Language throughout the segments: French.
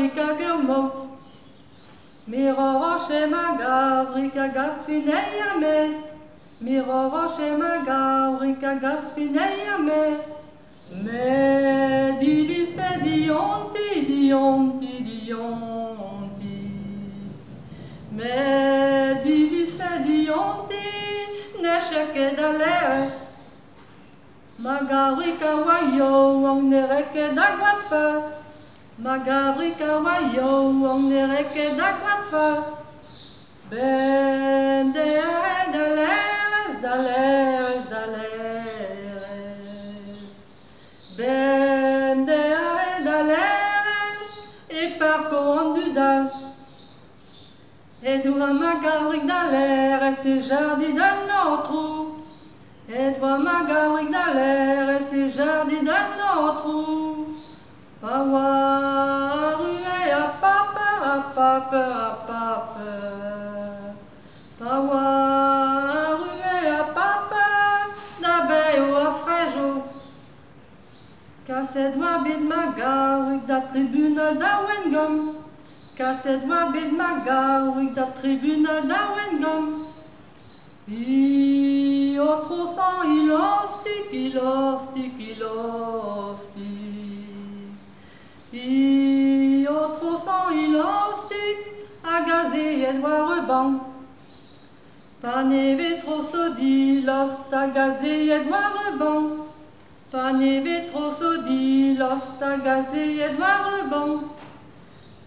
e habrika germot Miro roche ma gavrika gasfineia mes Miro roche ma gavrika gasfineia mes Me divis fe dionti. Dionti dionti Me divis fe dionti nesheke daleres Magavrika wayo on nereke dagwatfa Magavrika wayo on nereke dagwatfa Ben de daleres daleres. Daleres Ben de daleres e parcours du dal Et doua magavrik d'aler et ses jardins d'un autre. Et doua magavrik d'aler et ses jardins d'un autre oa rume a papa da beo a frejo Kaset oa bet ma gaouk da tribunal da wengom. Kaset oa bet ma gaouk da tribunal da oen gom I o trosan ilostik, ilostik, ilostik I o trosan ilostik a gaze et oa rebank noir ruban. Paneve trosodi, lost agazé et noir ruban. Paneve trosodi, lost agazé et noir ruban.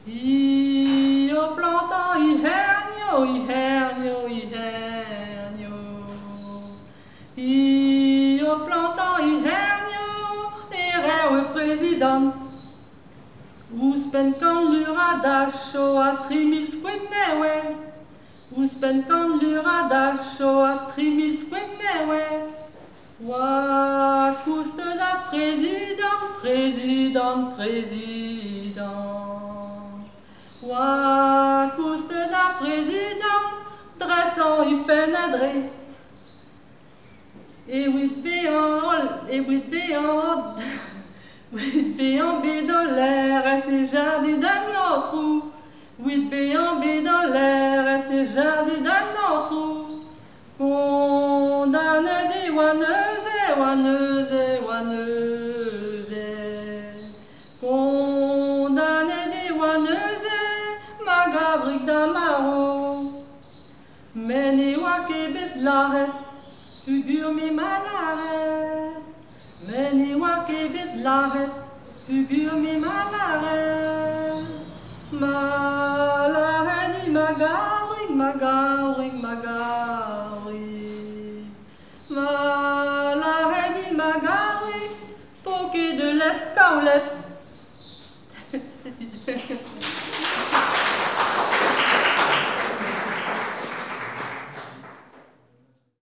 Io planta i hernio, i hernio, i hernio. I e a trimil kan lura dasho a trimil squinnewe. Wa kuste da president, president, president. Wa kuste da president, dressant i penadre. Et wit béant, et wit béant, wit béant bédolaire, et ses jardins d'un autre. Wit béant bédolaire, et ses jardins d'un autre. Condamne des waneuses, waneuses, waneuses. Condamne des waneuses, magavrik damaro. Mene wa kebet laret, figure mi malaret. Mene wa kebet laret, figure mi malaret. bon, là.